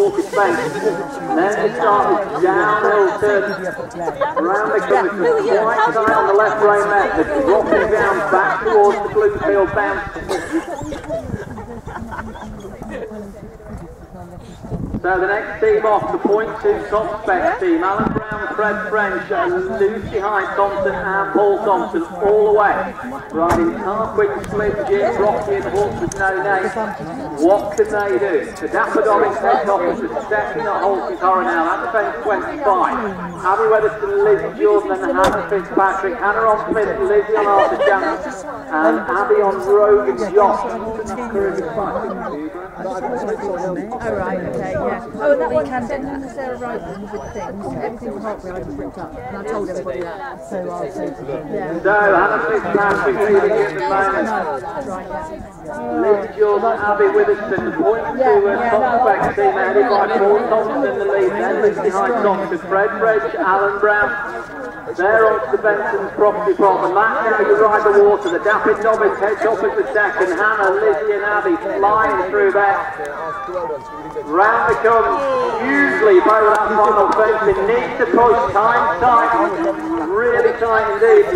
Then they start this downhill turn. Round they come with the white on the left rein there. Dropping down back towards the Bluefield bounce. So the next team off, the point two top spec team, Alan Brown, Fred French, and Lucy Hyde Thompson and Paul Thompson all the way. Riding Tarquin, Slim, Jim, Rocky and Horse with no name. What can they do? The Dobbins head off is second at Holton Coronel at the fence 25. Abby Weatherston, Liz Jordan and Hannah Fitzpatrick. Hannah on fifth, Lizzie on Arthur Jones and Abby on Rogan Josh. Oh, right, okay, yeah. Oh, and that one, sending the Sarah Rosen with things, everything from Hartpury I just ripped up, and I told everybody that. So I'll say to them. Yeah. So Hannah Fitzpatrick leading at the moment. Right, yeah. Liz Jordan, Abby Witherspoon, the point to uh, top spec team headed by Paul Thompson in the lead, then Liz behind Thompson, Fred French, Alan Brown. There onto the Benson's property farm, and that's how you ride the water. The Dapper Dobbins head off at the second, Hannah, Lizzie and Abby flying through there. Round they come, hugely over that final fence. It needs to push time tight, really tight indeed.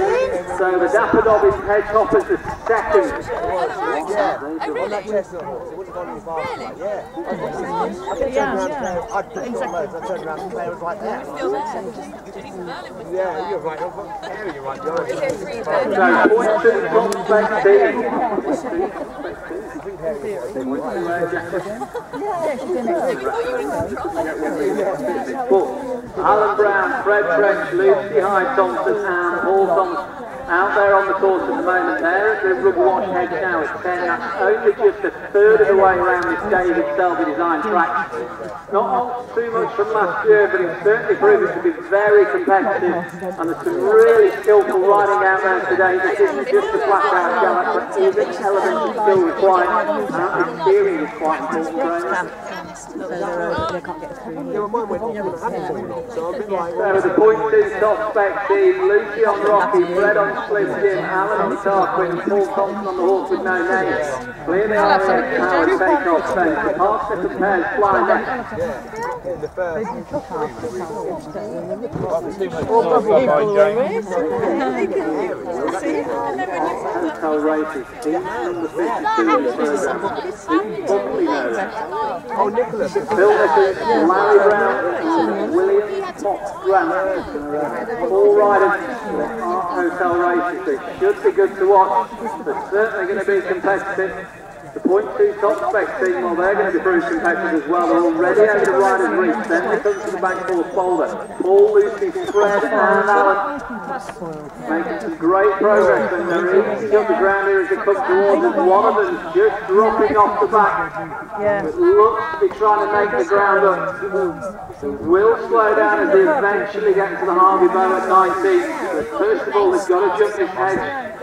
So the Dapper Dobbins head off as the second. I'd put it on those. I turned around and Claire was like that. Yeah, you're right. Yeah, you're right. You're right. So point to the top spec Alan Brown, Fred French, Lucy Hyde Thompson and Paul Thompson out there on the course at the moment there the rubber wash hedge now at 10. That's only just a third of the way around this David Selby design track. Not too much from last year, but it's certainly proven to be very competitive and there's some really skillful riding out there today. This isn't just a flat out gallop, but is an element of skill required and the steering uh, is quite important. Graham. So they're, the point two top spec team, Lucy on Rocky, Fred on Slim Jim, Alan on Tarquin, Paul Thompson on the horse with no name. Clear the eye and power take off fence. The pass the pairs flying back. in the first. Hotel races. Team number 52 in the program. You probably know that. Oh, Nicholas. Phil Nicholas, Larry Brown, and Fox Grant. All riders at Hotel. They should be good to watch. They're certainly going to be competitive. The point two top spec team, well, they're going to be pretty competitive as well. They're already over the riders' reach. Then they come to the back four folder. Paul, Lucy, Fred, and Alan making some great progress. And they're easing up the ground here as they come towards us. One of them's just dropping off the back. But looks to be trying to make the ground up. Will slow down as they eventually get to the Harvey Bow at 19. But first of all, they've got to jump this hedge.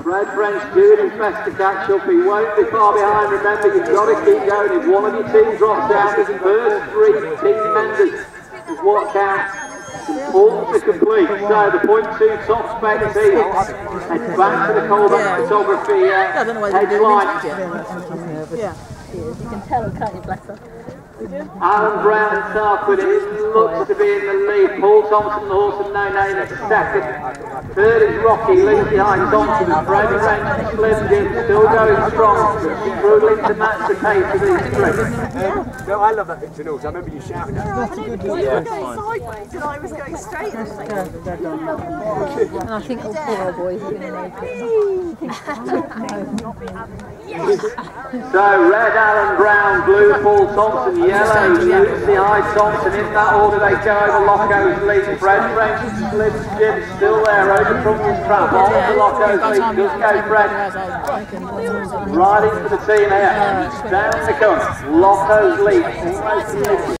Fred French doing his best to catch up. He won't be far behind. Remember, you've got to keep going. If one of your team drops out, the first three team members is what counts. Important to complete. So the point two top spec team heads back to the Colbert photography uh, I don't know why they didn't headline. Yeah. You can tell, can't you, bless her? Alan Brown and Tarquin, it looks to be in the lead. Paul Thompson, the horse of no name, at second. Third is Rocky, leads behind Thompson. Fred French, Slim Jim, still going strong. Struggling to match the pace of these three. Um, no, I love that picture, Nils. I remember you shouting at me. You were going sideways and I was going straight. And I think all poor old boys are going to make it. So red Alan Brown, blue Paul Thompson, yellow Lucy Thompson. In that order they go over Locko's lead. Fred French, Slim Jim still there over Trump's trap. On to Locko's lead. Just go Fred. Riding for the team here. Down the come. Locko's lead.